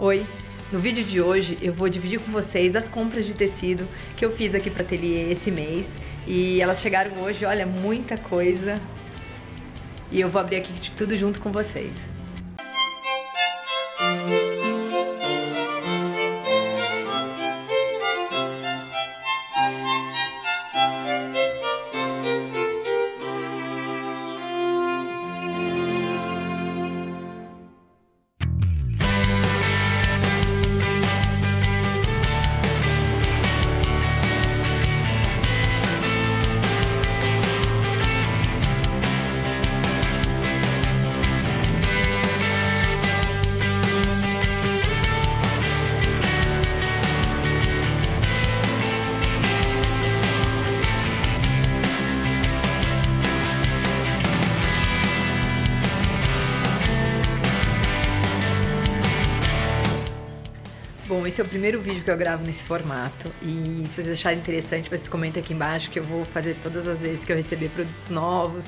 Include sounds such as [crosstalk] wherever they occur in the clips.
Oi! No vídeo de hoje eu vou dividir com vocês as compras de tecido que eu fiz aqui para ateliê esse mês e elas chegaram hoje, olha, muita coisa e eu vou abrir aqui tudo junto com vocês. Bom, esse é o primeiro vídeo que eu gravo nesse formato e se vocês acharem interessante, vocês comentem aqui embaixo que eu vou fazer todas as vezes que eu receber produtos novos,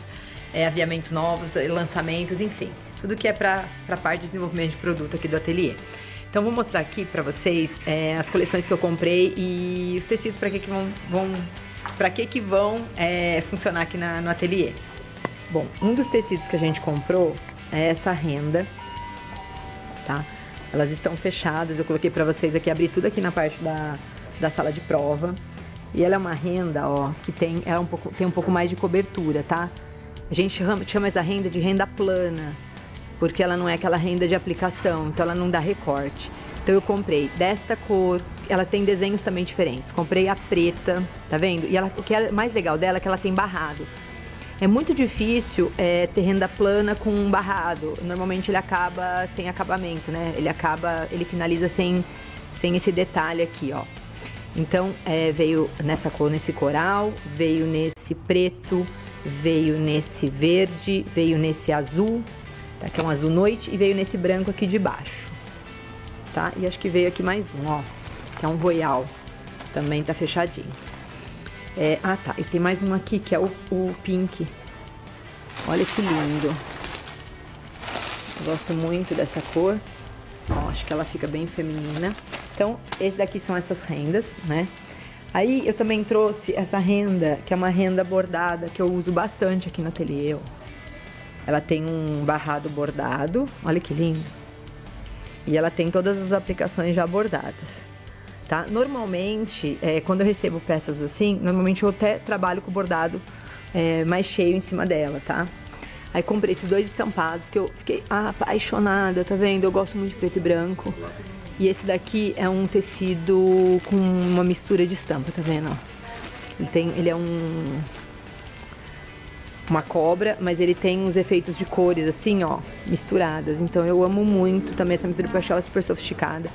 é, aviamentos novos, lançamentos, enfim, tudo que é para a parte de desenvolvimento de produto aqui do ateliê. Então vou mostrar aqui para vocês é, as coleções que eu comprei e os tecidos para que, que vão, vão para que que vão é, funcionar aqui na, no ateliê. Bom, um dos tecidos que a gente comprou é essa renda, tá? Elas estão fechadas, eu coloquei pra vocês aqui, abri tudo aqui na parte da, da sala de prova. E ela é uma renda, ó, que tem, é um pouco, tem um pouco mais de cobertura, tá? A gente chama essa renda de renda plana, porque ela não é aquela renda de aplicação, então ela não dá recorte. Então eu comprei desta cor, ela tem desenhos também diferentes. Comprei a preta, tá vendo? E ela, o que é mais legal dela é que ela tem barrado. É muito difícil é, ter renda plana com um barrado. Normalmente ele acaba sem acabamento, né? Ele acaba, ele finaliza sem, sem esse detalhe aqui, ó. Então é, veio nessa cor, nesse coral, veio nesse preto, veio nesse verde, veio nesse azul, tá? que é um azul noite, e veio nesse branco aqui de baixo, tá? E acho que veio aqui mais um, ó, que é um royal, também tá fechadinho. É, ah, tá. E tem mais um aqui, que é o, o pink. Olha que lindo. Eu gosto muito dessa cor. Ó, acho que ela fica bem feminina. Então, esse daqui são essas rendas, né? Aí eu também trouxe essa renda, que é uma renda bordada, que eu uso bastante aqui no ateliê. Ó. Ela tem um barrado bordado. Olha que lindo. E ela tem todas as aplicações já bordadas tá? Normalmente, é, quando eu recebo peças assim, normalmente eu até trabalho com bordado é, mais cheio em cima dela, tá? Aí comprei esses dois estampados que eu fiquei apaixonada, tá vendo? Eu gosto muito de preto e branco. E esse daqui é um tecido com uma mistura de estampa, tá vendo? Ele, tem, ele é um uma cobra, mas ele tem uns efeitos de cores assim, ó, misturadas. Então eu amo muito também essa mistura porque eu acho ela super sofisticada.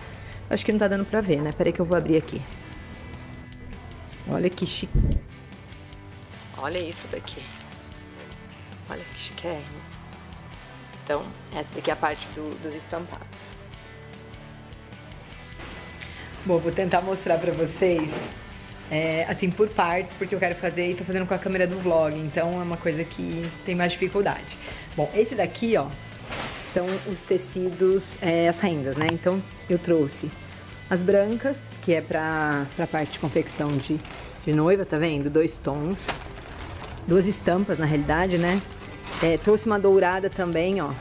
Acho que não tá dando pra ver, né? Peraí que eu vou abrir aqui. Olha que chique. Olha isso daqui. Olha que chiquérrimo. Então, essa daqui é a parte do, dos estampados. Bom, vou tentar mostrar pra vocês, é, assim, por partes, porque eu quero fazer e tô fazendo com a câmera do vlog, então é uma coisa que tem mais dificuldade. Bom, esse daqui, ó, são os tecidos, é, as rendas, né? Então eu trouxe as brancas, que é pra, pra parte de confecção de, de noiva, tá vendo? Dois tons, duas estampas na realidade, né? É, trouxe uma dourada também, ó,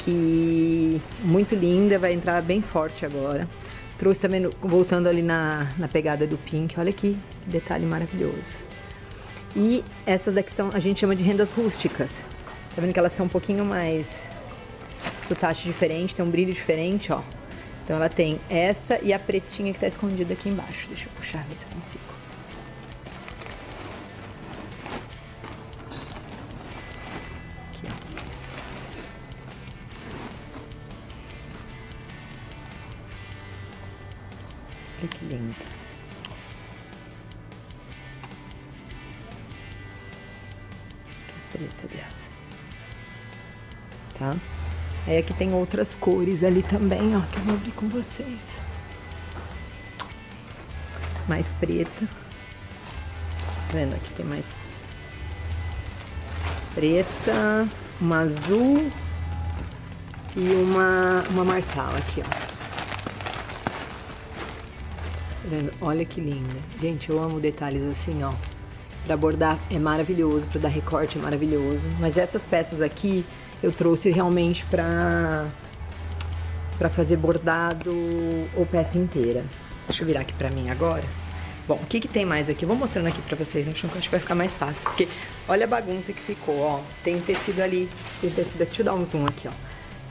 que muito linda, vai entrar bem forte agora. Trouxe também, voltando ali na, na pegada do pink, olha que detalhe maravilhoso. E essas daqui são, a gente chama de rendas rústicas, Tá vendo que elas são um pouquinho mais sotache diferente, tem um brilho diferente, ó. Então ela tem essa e a pretinha que tá escondida aqui embaixo. Deixa eu puxar, ver se eu consigo. Aqui, ó. Olha que linda. Que preta dela tá? Aí aqui tem outras cores ali também, ó, que eu vou abrir com vocês. Mais preta. Tá vendo? Aqui tem mais preta, uma azul e uma, uma marsala aqui, ó. Tá vendo? Olha que linda. Gente, eu amo detalhes assim, ó. Pra bordar é maravilhoso, pra dar recorte é maravilhoso. Mas essas peças aqui eu trouxe realmente pra, pra fazer bordado ou peça inteira. Deixa eu virar aqui pra mim agora. Bom, o que que tem mais aqui? Vou mostrando aqui pra vocês, acho que vai ficar mais fácil. Porque olha a bagunça que ficou, ó. Tem tecido ali, tem tecido aqui. Deixa eu dar um zoom aqui, ó.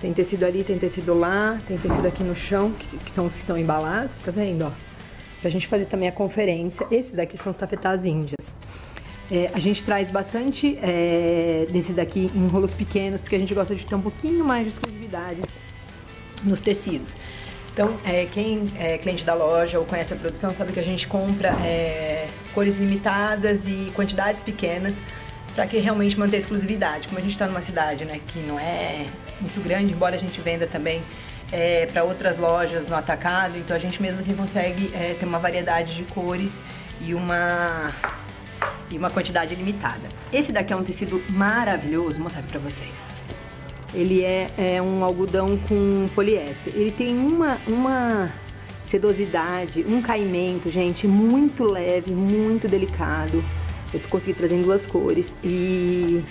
Tem tecido ali, tem tecido lá, tem tecido aqui no chão, que, que são os que estão embalados, tá vendo, ó? Pra gente fazer também a conferência. Esses daqui são os tafetás índias. É, a gente traz bastante é, desse daqui em rolos pequenos, porque a gente gosta de ter um pouquinho mais de exclusividade nos tecidos. Então, é, quem é cliente da loja ou conhece a produção sabe que a gente compra é, cores limitadas e quantidades pequenas para que realmente manter a exclusividade. Como a gente está numa cidade né, que não é muito grande, embora a gente venda também é, para outras lojas no atacado, então a gente mesmo assim consegue é, ter uma variedade de cores e uma, e uma quantidade limitada. Esse daqui é um tecido maravilhoso, vou mostrar para vocês. Ele é, é um algodão com poliéster. Ele tem uma, uma sedosidade, um caimento, gente, muito leve, muito delicado. Eu consegui trazer em duas cores e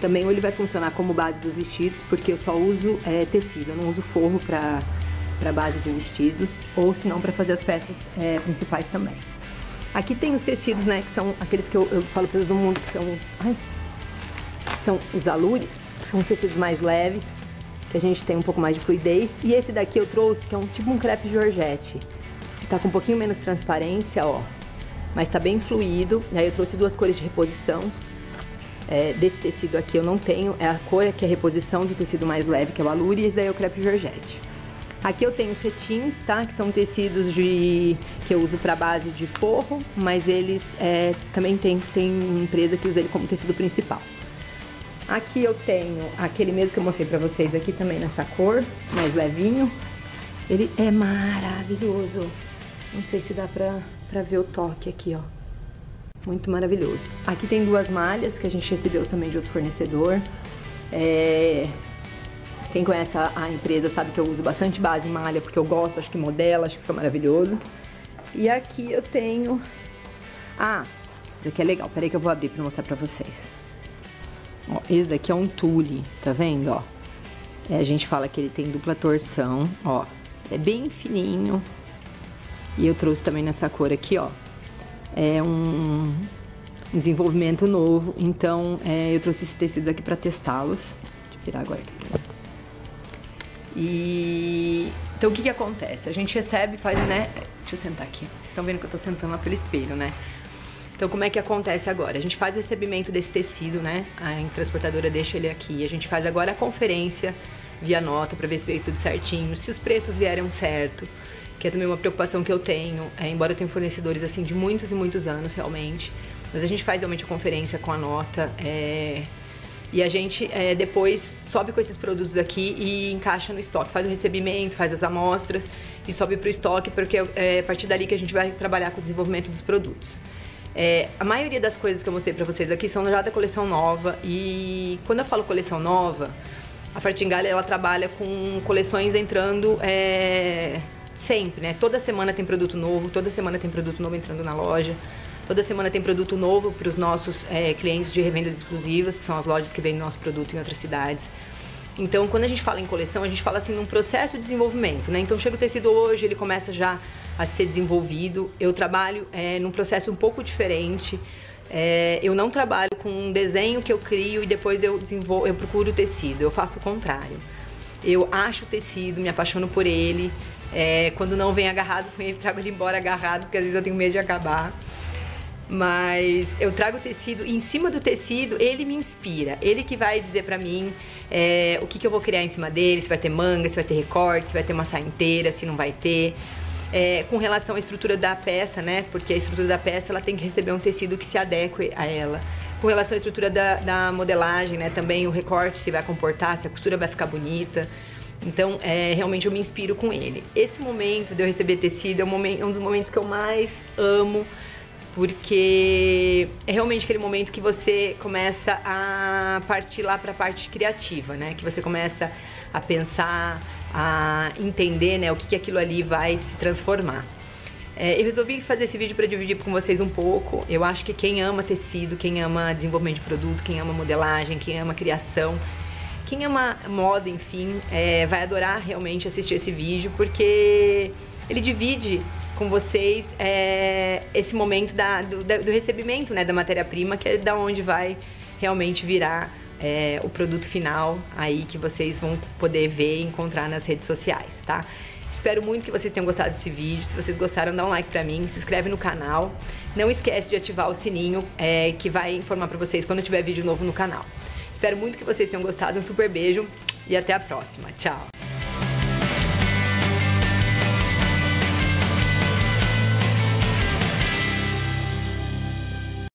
também ele vai funcionar como base dos vestidos, porque eu só uso é, tecido, eu não uso forro para base de vestidos, ou se não para fazer as peças é, principais também. Aqui tem os tecidos, né, que são aqueles que eu, eu falo para todo mundo que são os, ai, que são os alures, são os tecidos mais leves, que a gente tem um pouco mais de fluidez. E esse daqui eu trouxe, que é um tipo um crepe Georgette, que tá com um pouquinho menos transparência, ó. Mas tá bem fluido. E aí eu trouxe duas cores de reposição. É, desse tecido aqui eu não tenho, é a cor que é a reposição do tecido mais leve, que é o alure, e esse daí é o crepe Georgette. Aqui eu tenho cetins, tá? Que são tecidos de que eu uso para base de forro, mas eles é, também tem, tem empresa que usa ele como tecido principal. Aqui eu tenho aquele mesmo que eu mostrei pra vocês aqui também nessa cor, mais levinho. Ele é maravilhoso. Não sei se dá pra, pra ver o toque aqui, ó. Muito maravilhoso. Aqui tem duas malhas que a gente recebeu também de outro fornecedor. É... Quem conhece a, empresa sabe que eu uso bastante base em malha, porque eu gosto, acho que modela, acho que fica maravilhoso. E aqui eu tenho... Ah, isso aqui é legal. Peraí que eu vou abrir pra mostrar pra vocês. Ó, esse daqui é um tule, tá vendo, ó? É, a gente fala que ele tem dupla torção, ó. É bem fininho. E eu trouxe também nessa cor aqui, ó. É um, desenvolvimento novo, então é, eu trouxe esses tecidos aqui pra testá-los. Deixa eu virar agora aqui. E... Então o que que acontece? A gente recebe, faz, né... Deixa eu sentar aqui. Vocês estão vendo que eu tô sentando lá pelo espelho, né? Então, como é que acontece agora? A gente faz o recebimento desse tecido, né? A transportadora deixa ele aqui. A gente faz agora a conferência via nota para ver se veio tudo certinho, se os preços vieram certo, que é também uma preocupação que eu tenho, é, embora eu tenha fornecedores assim de muitos e muitos anos realmente. Mas a gente faz realmente a conferência com a nota é, e a gente é, depois sobe com esses produtos aqui e encaixa no estoque, faz o recebimento, faz as amostras e sobe para o estoque, porque é a partir dali que a gente vai trabalhar com o desenvolvimento dos produtos. É, a maioria das coisas que eu mostrei pra vocês aqui são já da coleção nova e quando eu falo coleção nova, a Fartingalha ela trabalha com coleções entrando é, sempre, né? Toda semana tem produto novo, toda semana tem produto novo entrando na loja. Toda semana tem produto novo para os nossos é, clientes de revendas exclusivas, que são as lojas que vendem nosso produto em outras cidades. Então, quando a gente fala em coleção, a gente fala assim num processo de desenvolvimento, né? Então, chega o tecido hoje, ele começa já a ser desenvolvido. Eu trabalho é, num processo um pouco diferente. É, eu não trabalho com um desenho que eu crio e depois eu desenvolvo, eu procuro o tecido. Eu faço o contrário. Eu acho o tecido, me apaixono por ele. É, quando não vem agarrado [laughs] com ele, trago ele embora agarrado, porque às vezes eu tenho medo de acabar. Mas eu trago tecido e em cima do tecido ele me inspira. Ele que vai dizer pra mim é, o que, que eu vou criar em cima dele, se vai ter manga, se vai ter recorte, se vai ter uma saia inteira, se não vai ter é, com relação à estrutura da peça, né? Porque a estrutura da peça ela tem que receber um tecido que se adeque a ela. Com relação à estrutura da, da modelagem, né? Também o recorte se vai comportar, se a costura vai ficar bonita. Então, é, realmente eu me inspiro com ele. Esse momento de eu receber tecido é um, momento, é um dos momentos que eu mais amo, porque é realmente aquele momento que você começa a partir lá para a parte criativa, né? Que você começa a pensar, a entender né, o que, que aquilo ali vai se transformar. É, eu resolvi fazer esse vídeo para dividir com vocês um pouco. Eu acho que quem ama tecido, quem ama desenvolvimento de produto, quem ama modelagem, quem ama criação, quem ama moda, enfim, é, vai adorar realmente assistir esse vídeo porque ele divide com vocês é, esse momento da, do, do, recebimento né, da matéria-prima, que é da onde vai realmente virar é, o produto final aí que vocês vão poder ver e encontrar nas redes sociais, tá? Espero muito que vocês tenham gostado desse vídeo. Se vocês gostaram, dá um like pra mim, se inscreve no canal. Não esquece de ativar o sininho é, que vai informar pra vocês quando tiver vídeo novo no canal. Espero muito que vocês tenham gostado. Um super beijo e até a próxima. Tchau!